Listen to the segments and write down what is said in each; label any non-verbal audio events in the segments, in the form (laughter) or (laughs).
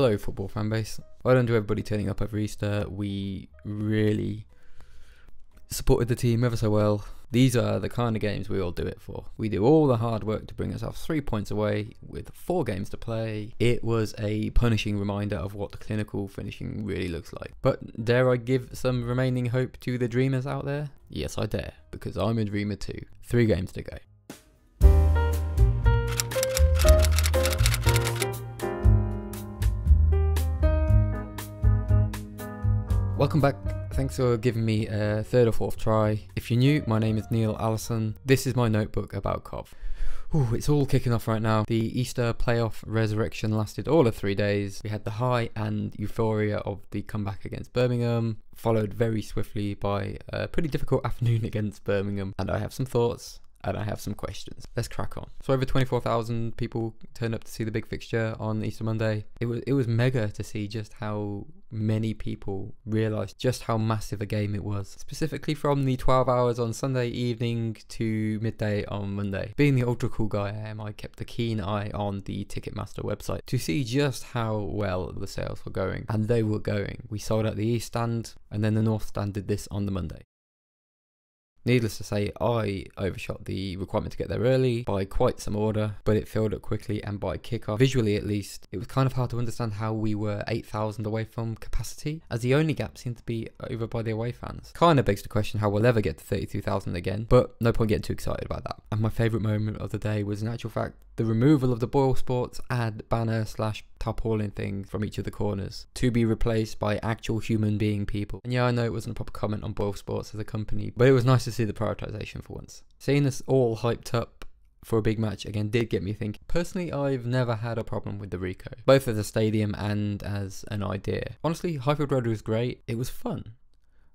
Hello, football fan base. Well done to everybody turning up over Easter. We really supported the team ever so well. These are the kind of games we all do it for. We do all the hard work to bring ourselves three points away with four games to play. It was a punishing reminder of what the clinical finishing really looks like. But dare I give some remaining hope to the dreamers out there? Yes, I dare, because I'm a dreamer too. Three games to go. Welcome back. Thanks for giving me a third or fourth try. If you're new, my name is Neil Allison. This is my notebook about Cov. Ooh, it's all kicking off right now. The Easter playoff resurrection lasted all of three days. We had the high and euphoria of the comeback against Birmingham, followed very swiftly by a pretty difficult (laughs) afternoon against Birmingham. And I have some thoughts and I have some questions. Let's crack on. So over 24,000 people turned up to see the big fixture on Easter Monday. It was it was mega to see just how many people realised just how massive a game it was. Specifically from the 12 hours on Sunday evening to midday on Monday. Being the ultra cool guy I am, I kept a keen eye on the Ticketmaster website to see just how well the sales were going. And they were going. We sold out the East Stand and then the North Stand did this on the Monday. Needless to say, I overshot the requirement to get there early by quite some order, but it filled up quickly and by kickoff, visually at least, it was kind of hard to understand how we were 8,000 away from capacity, as the only gap seemed to be over by the away fans. Kind of begs the question how we'll ever get to 32,000 again, but no point getting too excited about that. And my favourite moment of the day was in actual fact the removal of the Boyle Sports ad banner slash tarpaulin thing from each of the corners to be replaced by actual human being people. And yeah, I know it wasn't a proper comment on Boyle Sports as a company, but it was nice to see the prioritization for once. Seeing us all hyped up for a big match again did get me thinking. Personally, I've never had a problem with the Ricoh, both as a stadium and as an idea. Honestly, Highfield Road was great. It was fun,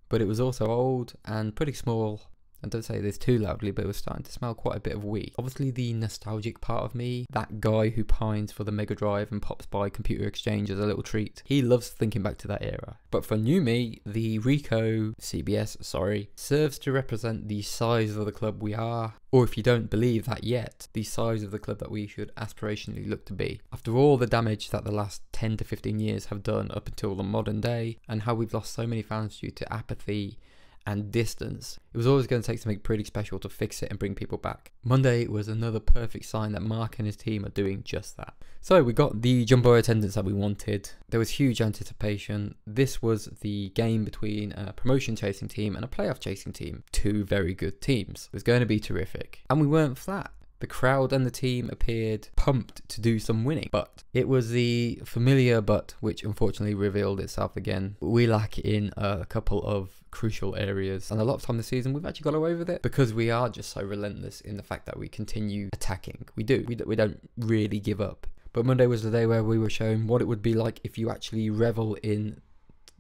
but it was also old and pretty small and don't say this too loudly, but it was starting to smell quite a bit of wheat. Obviously, the nostalgic part of me, that guy who pines for the Mega Drive and pops by Computer Exchange as a little treat, he loves thinking back to that era. But for new me, the Ricoh CBS, sorry, serves to represent the size of the club we are, or if you don't believe that yet, the size of the club that we should aspirationally look to be. After all the damage that the last 10 to 15 years have done up until the modern day, and how we've lost so many fans due to apathy and distance. It was always going to take something pretty special to fix it and bring people back. Monday was another perfect sign that Mark and his team are doing just that. So we got the jumbo attendance that we wanted. There was huge anticipation. This was the game between a promotion chasing team and a playoff chasing team. Two very good teams. It was going to be terrific. And we weren't flat. The crowd and the team appeared pumped to do some winning, but it was the familiar but which unfortunately revealed itself again. We lack in a couple of crucial areas, and a lot of time this season we've actually got away with it because we are just so relentless in the fact that we continue attacking. We do, we, we don't really give up. But Monday was the day where we were shown what it would be like if you actually revel in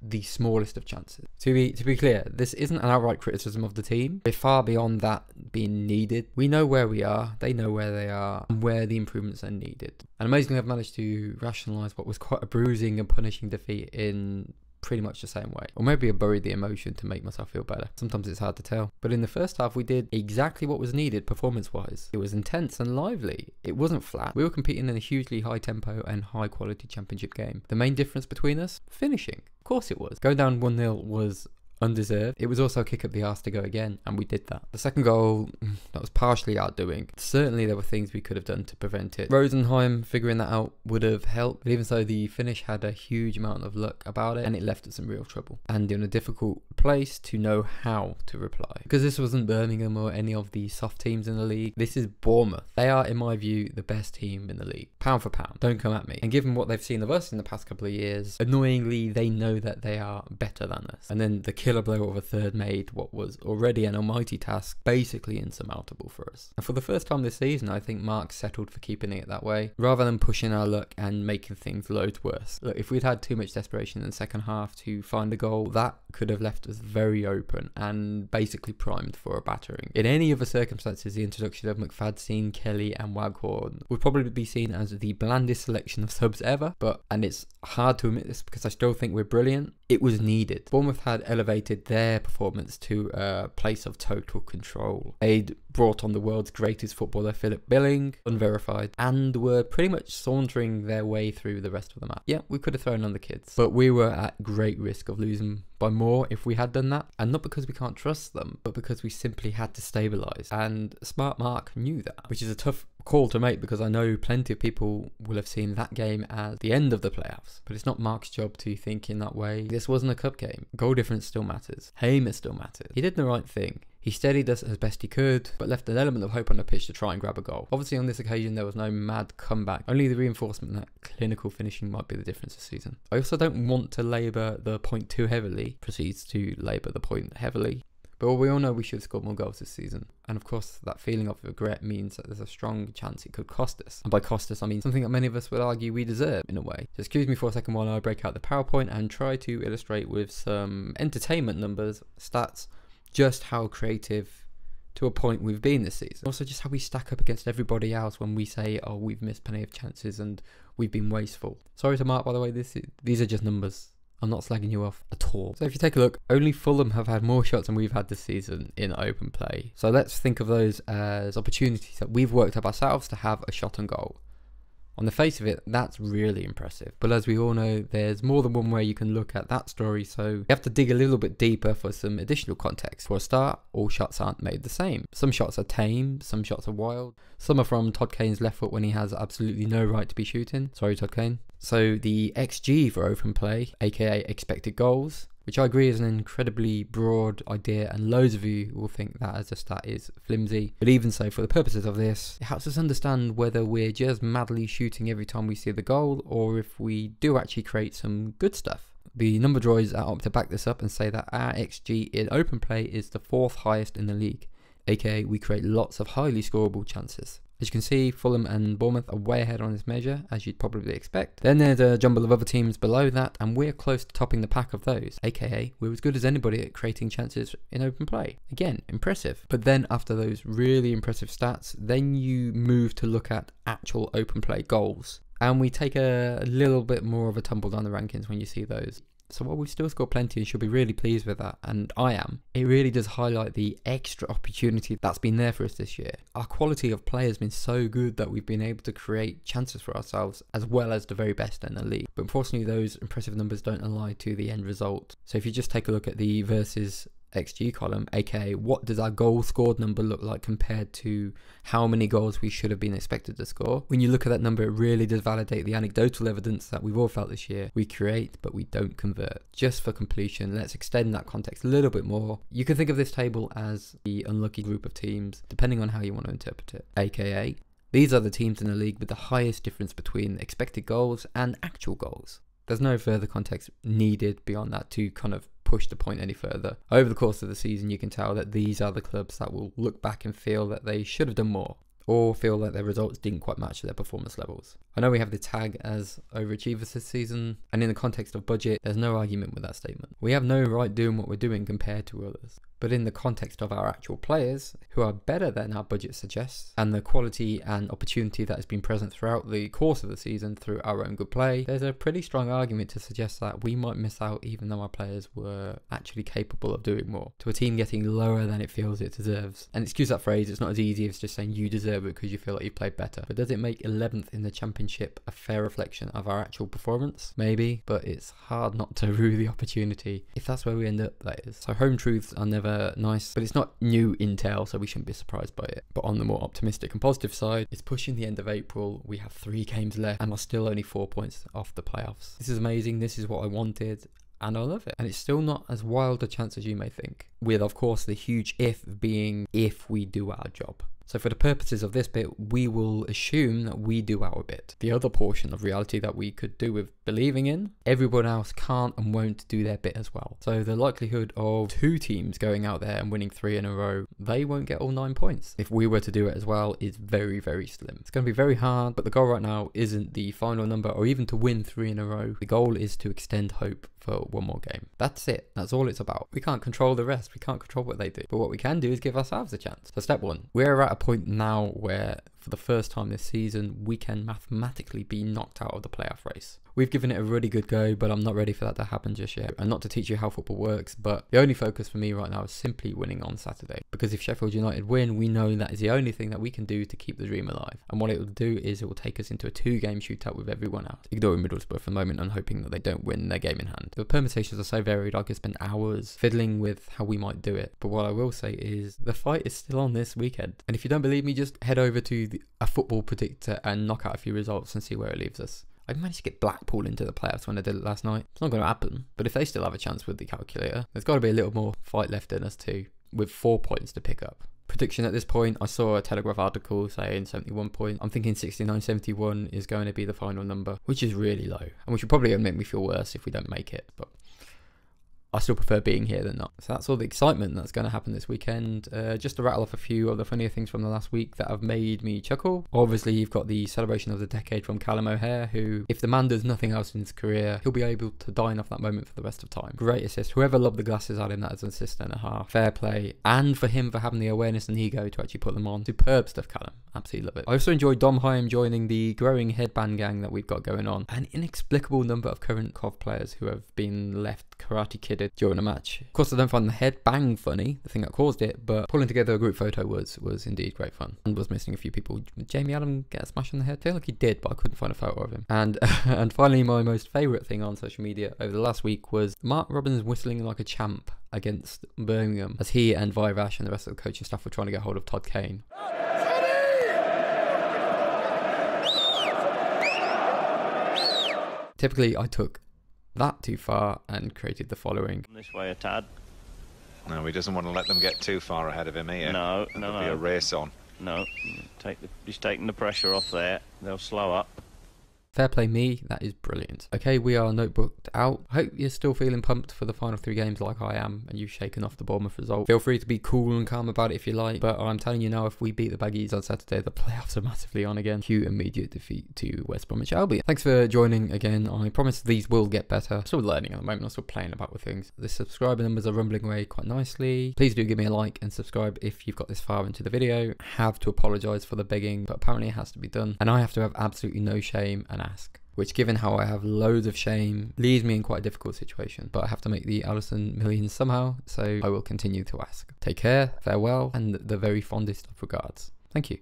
the smallest of chances. To be to be clear, this isn't an outright criticism of the team. We're far beyond that being needed. We know where we are, they know where they are, and where the improvements are needed. And amazingly, I've managed to rationalise what was quite a bruising and punishing defeat in pretty much the same way. Or maybe I buried the emotion to make myself feel better. Sometimes it's hard to tell. But in the first half, we did exactly what was needed performance wise. It was intense and lively. It wasn't flat. We were competing in a hugely high tempo and high quality championship game. The main difference between us? Finishing. Of course it was. Going down 1 0 was undeserved. It was also a kick up the arse to go again, and we did that. The second goal, (laughs) that was partially our doing. Certainly there were things we could have done to prevent it. Rose and Hyam figuring that out would have helped, but even so, the finish had a huge amount of luck about it, and it left us in real trouble. And in a difficult place to know how to reply. Because this wasn't Birmingham or any of the soft teams in the league. This is Bournemouth. They are, in my view, the best team in the league. Pound for pound. Don't come at me. And given what they've seen of us in the past couple of years, annoyingly, they know that they are better than us. And then the killer blow of a third made what was already an almighty task basically insurmountable for us. And for the first time this season, I think Mark settled for keeping it that way, rather than pushing our luck and making things loads worse. Look, if we'd had too much desperation in the second half to find a goal, that could have left us very open and basically primed for a battering. In any other circumstances, the introduction of McFadzean, Kelly, and Waghorn would probably be seen as the blandest selection of subs ever, but, and it's hard to admit this because I still think we're brilliant, it was needed. Bournemouth had elevated elevated their performance to a place of total control. They'd brought on the world's greatest footballer, Philip Billing, unverified, and were pretty much sauntering their way through the rest of the map. Yeah, we could have thrown on the kids, but we were at great risk of losing by more if we had done that. And not because we can't trust them, but because we simply had to stabilise. And Smart Mark knew that, which is a tough call to make because I know plenty of people will have seen that game as the end of the playoffs. But it's not Mark's job to think in that way. This wasn't a cup game. Goal difference still matters. Hamer still matters. He did the right thing. He steadied us as best he could, but left an element of hope on the pitch to try and grab a goal. Obviously, on this occasion, there was no mad comeback, only the reinforcement that clinical finishing might be the difference this season. I also don't want to labour the point too heavily, proceeds to labour the point heavily. But we all know we should have scored more goals this season. And of course, that feeling of regret means that there's a strong chance it could cost us. And by cost us, I mean something that many of us would argue we deserve in a way. So excuse me for a second while I break out the PowerPoint and try to illustrate with some entertainment numbers, stats, just how creative to a point we've been this season. Also, just how we stack up against everybody else when we say, "Oh, we've missed plenty of chances and we've been wasteful." Sorry to Mark, by the way. This is, these are just numbers. I'm not slagging you off at all. So if you take a look, only Fulham have had more shots than we've had this season in open play. So let's think of those as opportunities that we've worked up ourselves to have a shot on goal. On the face of it, that's really impressive. But as we all know, there's more than one way you can look at that story, so you have to dig a little bit deeper for some additional context. For a start, all shots aren't made the same. Some shots are tame, some shots are wild. Some are from Todd Kane's left foot when he has absolutely no right to be shooting. Sorry, Todd Kane. So the XG for open play, aka expected goals, which I agree is an incredibly broad idea, and loads of you will think that as a stat is flimsy. But even so, for the purposes of this, it helps us understand whether we're just madly shooting every time we see the goal, or if we do actually create some good stuff. The number droids are up to back this up and say that our XG in open play is the fourth highest in the league, aka we create lots of highly scoreable chances. As you can see, Fulham and Bournemouth are way ahead on this measure, as you'd probably expect. Then there's uh, a jumble of other teams below that, and we're close to topping the pack of those, aka we're as good as anybody at creating chances in open play. Again, impressive. But then after those really impressive stats, then you move to look at actual open play goals. And we take a little bit more of a tumble down the rankings when you see those. So while we've still scored plenty and should be really pleased with that, and I am, it really does highlight the extra opportunity that's been there for us this year. Our quality of play has been so good that we've been able to create chances for ourselves as well as the very best in the league. But unfortunately, those impressive numbers don't ally to the end result. So if you just take a look at the versus XG column, aka what does our goal scored number look like compared to how many goals we should have been expected to score. When you look at that number, it really does validate the anecdotal evidence that we've all felt this year. We create, but we don't convert. Just for completion, let's extend that context a little bit more. You can think of this table as the unlucky group of teams, depending on how you want to interpret it, aka these are the teams in the league with the highest difference between expected goals and actual goals. There's no further context needed beyond that to kind of push the point any further. Over the course of the season, you can tell that these are the clubs that will look back and feel that they should have done more or feel that their results didn't quite match their performance levels. I know we have the tag as overachievers this season, and in the context of budget, there's no argument with that statement. We have no right doing what we're doing compared to others. But in the context of our actual players, who are better than our budget suggests, and the quality and opportunity that has been present throughout the course of the season through our own good play, there's a pretty strong argument to suggest that we might miss out even though our players were actually capable of doing more. To a team getting lower than it feels it deserves. And excuse that phrase, it's not as easy as just saying you deserve it because you feel like you've played better. But does it make 11th in the championship a fair reflection of our actual performance? Maybe, but it's hard not to rue the opportunity if that's where we end up, that is. So home truths are never Uh, nice, but it's not new intel, so we shouldn't be surprised by it. But on the more optimistic and positive side, it's pushing the end of April. We have three games left and are still only four points off the playoffs. This is amazing. This is what I wanted and I love it. And it's still not as wild a chance as you may think, with of course the huge if being if we do our job. So for the purposes of this bit, we will assume that we do our bit. The other portion of reality that we could do with believing in, everyone else can't and won't do their bit as well. So the likelihood of two teams going out there and winning three in a row, they won't get all nine points. If we were to do it as well, is very, very slim. It's going to be very hard, but the goal right now isn't the final number or even to win three in a row. The goal is to extend hope for one more game. That's it. That's all it's about. We can't control the rest. We can't control what they do. But what we can do is give ourselves a chance. So step one, we're at a point now where for the first time this season, we can mathematically be knocked out of the playoff race. We've given it a really good go, but I'm not ready for that to happen just yet. And not to teach you how football works, but the only focus for me right now is simply winning on Saturday. Because if Sheffield United win, we know that is the only thing that we can do to keep the dream alive. And what it will do is it will take us into a two game shootout with everyone else. Ignoring Middlesbrough for the moment and hoping that they don't win their game in hand. The permutations are so varied, I could spend hours fiddling with how we might do it. But what I will say is the fight is still on this weekend. And if you don't believe me, just head over to the, a football predictor and knock out a few results and see where it leaves us. I managed to get Blackpool into the playoffs when I did it last night. It's not going to happen, but if they still have a chance with the calculator, there's got to be a little more fight left in us too, with four points to pick up. Prediction at this point, I saw a Telegraph article saying 71 points. I'm thinking 69 71 is going to be the final number, which is really low, and which would probably make me feel worse if we don't make it. But I still prefer being here than not. So that's all the excitement that's going to happen this weekend. Uh, just to rattle off a few of the funnier things from the last week that have made me chuckle. Obviously, you've got the celebration of the decade from Callum O'Hare, who, if the man does nothing else in his career, he'll be able to dine off that moment for the rest of time. Great assist. Whoever loved the glasses had him, that is an assist and a half. Fair play. And for him for having the awareness and ego to actually put them on. Superb stuff, Callum. Absolutely love it. I also enjoyed Dom Hyam joining the growing headband gang that we've got going on. An inexplicable number of current COV players who have been left karate kidded during a match. Of course, I don't find the head bang funny, the thing that caused it, but pulling together a group photo was was indeed great fun. And was missing a few people. Jamie Adam get a smash on the head? I feel like he did, but I couldn't find a photo of him. And (laughs) and finally, my most favourite thing on social media over the last week was Mark Robins whistling like a champ against Birmingham as he and Viveash and the rest of the coaching staff were trying to get hold of Todd Kane. Typically, I took that too far and created the following. This way a tad. No, he doesn't want to let them get too far ahead of him here. No, There'll no, be a race on. No, take the, he's taking the pressure off there. They'll slow up. Fair play me, that is brilliant. Okay, we are notebooked out. I hope you're still feeling pumped for the final three games like I am, and you've shaken off the Bournemouth result. Feel free to be cool and calm about it if you like, but I'm telling you now, if we beat the Baggies on Saturday, the playoffs are (laughs) massively on again. Cue immediate defeat to West Bromwich Albion. Thanks for joining again. I promise these will get better. I'm still learning at the moment, I'm still playing about with things. The subscriber numbers are rumbling away quite nicely. Please do give me a like and subscribe if you've got this far into the video. Have to apologise for the begging, but apparently it has to be done, and I have to have absolutely no shame and ask which given how I have loads of shame leaves me in quite a difficult situation. But I have to make the Allison millions somehow, so I will continue to ask. Take care, farewell, and the very fondest of regards. Thank you.